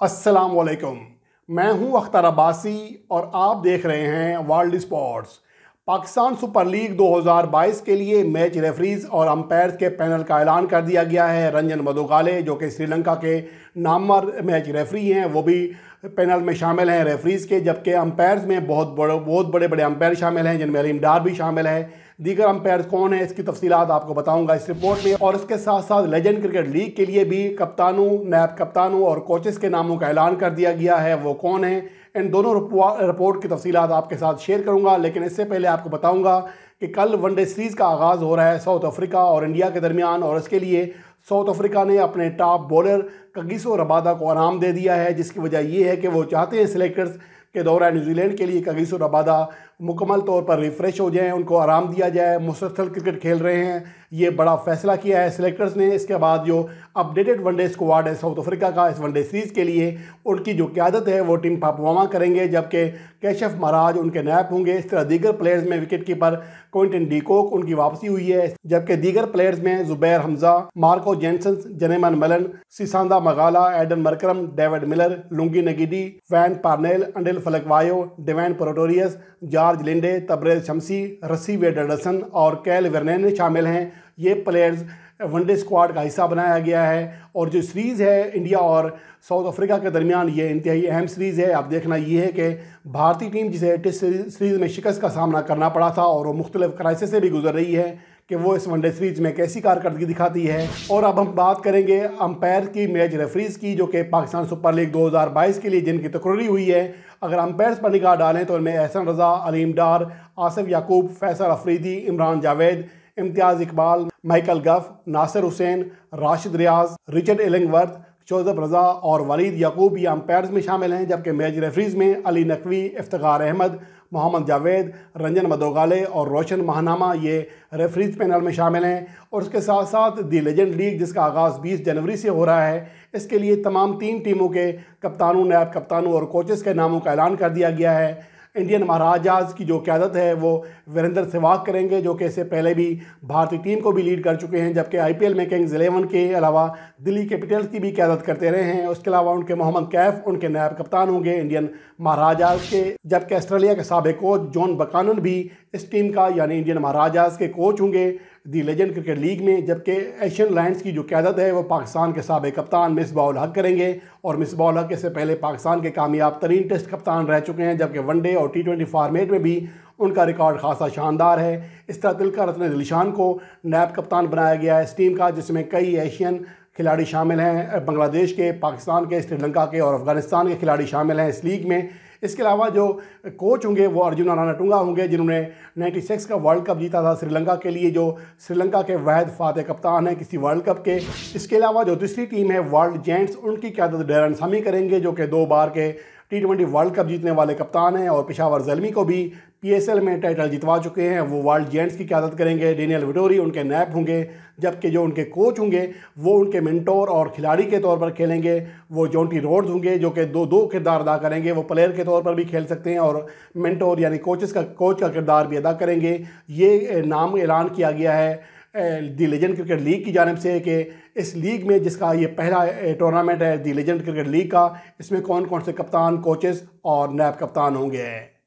अस्सलाम वालेकुम मैं हूँ अख्तर अब्बासी और आप देख रहे हैं world sports. Pakistan Super League 2022 के लिए मैच रेफरीज और अंपायर्स के पैनल का ऐलान कर दिया गया है। रंजन मधुकाले जो कि श्रीलंका के नामवर मैच रेफरी हैं, वो भी पैनल में शामिल हैं रेफरीज के, जबकि अंपायर्स में बहुत बड़े बहुत बड़े बड़े अंपायर शामिल हैं, जिनमें अलीम डार भी शामिल है। दीगर अंपायर कौन है, इसकी तफसीलात आपको बताऊँगा इस रिपोर्ट में। और इसके साथ साथ लेजेंड क्रिकेट लीग के लिए भी कप्तानों नैब कप्तानों और कोचेस के नामों का ऐलान कर दिया गया है। वो कौन है, इन दोनों रिपोर्ट की तफसीलात आपके साथ शेयर करूँगा। लेकिन इससे पहले आपको बताऊँगा कि कल वनडे सीरीज़ का आगाज़ हो रहा है साउथ अफ्रीका और इंडिया के दरमियान। और इसके लिए साउथ अफ्रीका ने अपने टॉप बॉलर कगिसो रबादा को आराम दे दिया है, जिसकी वजह यह है कि वो चाहते हैं सिलेक्टर्स के दौरा न्यूजीलैंड के लिए कगिसो रबादा मुकम्मल तौर पर रिफ़्रेश हो जाएँ, उनको आराम दिया जाए, मुसलसल क्रिकेट खेल रहे हैं। ये बड़ा फैसला किया है सिलेक्टर्स ने। इसके बाद जो अपडेटेड वनडे स्क्वाड है साउथ अफ्रीका का इस वनडे सीरीज़ के लिए, उनकी जो क्यादत है, वो टीम पापवामा करेंगे, जबकि कैशफ महाराज उनके नैप होंगे। इस तरह दीगर प्लेयर्स में विकेट कीपर क्विंटन डीकोक उनकी वापसी हुई है, जबकि दीगर प्लेयर्स में Zubair Hamza, Marco Jansen Janneman Malan, Sisanda Magala, Aiden Markram, David Miller, Lungi Ngidi Wayne Parnell, Andile Phehlukwayo Dwaine Pretorius, जा George Linde Tabraiz Shamsi Rassie van der Dussen और कैल वर्नैन शामिल हैं। ये प्लेयर्स वनडे स्क्वाड का हिस्सा बनाया गया है और जो सीरीज़ है इंडिया और साउथ अफ्रीका के दरमियान, ये इंतहाई अहम सीरीज़ है। आप देखना ये है कि भारतीय टीम जिसे टेस्ट सीरीज़ में शिकस्त का सामना करना पड़ा था और वो मुख्तलिफ़ क्राइसिस से भी गुजर रही है। कि वो इस वनडे सीरीज़ में कैसी कारकर्दगी दिखाती है। और अब हम बात करेंगे अंपायर की मैच रेफरीज की, जो कि पाकिस्तान सुपर लीग 2022 के लिए जिनकी तकर्री हुई है। अगर अंपायर्स पर निगाह डालें तो उनमें Ahsan Raza, Aleem Dar, Asif Yaqoob, Faisal Afridi, Imran Javed, Imtiaz Iqbal, Michael Gough, Nasir Hussain, Rashid Riaz, Richard Illingworth जोजब Raza और वलीद यकूब ये अंपायर्स में शामिल हैं, जबकि मैच रेफरीज में अली नकवी इफ्तार अहमद, मोहम्मद जावेद, रंजन मदोगाले और रोशन महानामा ये रेफरीज पैनल में शामिल हैं। और उसके साथ साथ दी लेजेंड लीग, जिसका आगाज़ 20 जनवरी से हो रहा है, इसके लिए तमाम तीन टीमों के कप्तानों, नायब कप्तानों और कोचेस के नामों का ऐलान कर दिया गया है। इंडियन महाराजाज की जो क्यादत है, वो वीरेंद्र सहवाग करेंगे, जो कि इससे पहले भी भारतीय टीम को भी लीड कर चुके हैं, जबकि आईपीएल में किंग्स इलेवन के अलावा दिल्ली कैपिटल्स की भी क्यादत करते रहे हैं। उसके अलावा उनके मोहम्मद कैफ, उनके नायब कप्तान होंगे इंडियन महाराजाज के, जबकि ऑस्ट्रेलिया के सबक कोच जॉन बकानन भी इस टीम का, यानी इंडियन महाराजाज के कोच होंगे। दी लेजेंड क्रिकेट लीग में, जबकि एशियन लाइन्स की जो क्यादत है, वो पाकिस्तान के सबक कप्तान मिसबाउल हक करेंगे। और मिसबाउल हक इससे पहले पाकिस्तान के कामयाब तरीन टेस्ट कप्तान रह चुके हैं, जबकि वनडे और टी ट्वेंटी फार्मेट में भी उनका रिकॉर्ड खासा शानदार है। इस तरह तिलका रत्न दिलशान को नैब कप्तान बनाया गया है इस टीम का, जिसमें कई एशियन खिलाड़ी शामिल हैं। बांग्लादेश के, पाकिस्तान के, श्रीलंका के और अफ़गानिस्तान के खिलाड़ी शामिल हैं इस लीग में। इसके अलावा जो कोच होंगे, वो अर्जुन रानाटुंगा होंगे, जिन्होंने 96 का वर्ल्ड कप जीता था श्रीलंका के लिए, जो श्रीलंका के वैद फातह कप्तान हैं किसी वर्ल्ड कप के। इसके अलावा जो दूसरी टीम है वर्ल्ड जेंट्स उनकी क्यादत डेरन सामी करेंगे, जो कि दो बार के टी ट्वेंटी वर्ल्ड कप जीतने वाले कप्तान हैं और पिशावर जलमी को भी पीएसएल में टाइटल जितवा चुके हैं। वो वर्ल्ड जेंट्स की क्यादत करेंगे? डेनियल विटोरी उनके नैप होंगे, जबकि जो उनके कोच होंगे, वो उनके मिनटोर और खिलाड़ी के तौर पर खेलेंगे। वो जॉन्टी रोड्स होंगे, जो कि दो दो किरदार अदा करेंगे। वो प्लेयर के तौर पर भी खेल सकते हैं और मिनटोर यानी कोचेस का कोच का किरदार भी अदा करेंगे। ये, नाम ऐलान किया गया है। दी लेजेंड क्रिकेट लीग की जानब से कि इस लीग में जिसका ये पहला टूर्नामेंट है, दी लेजेंड क्रिकेट लीग का, इसमें कौन कौन से कप्तान कोचेस और नैब कप्तान होंगे?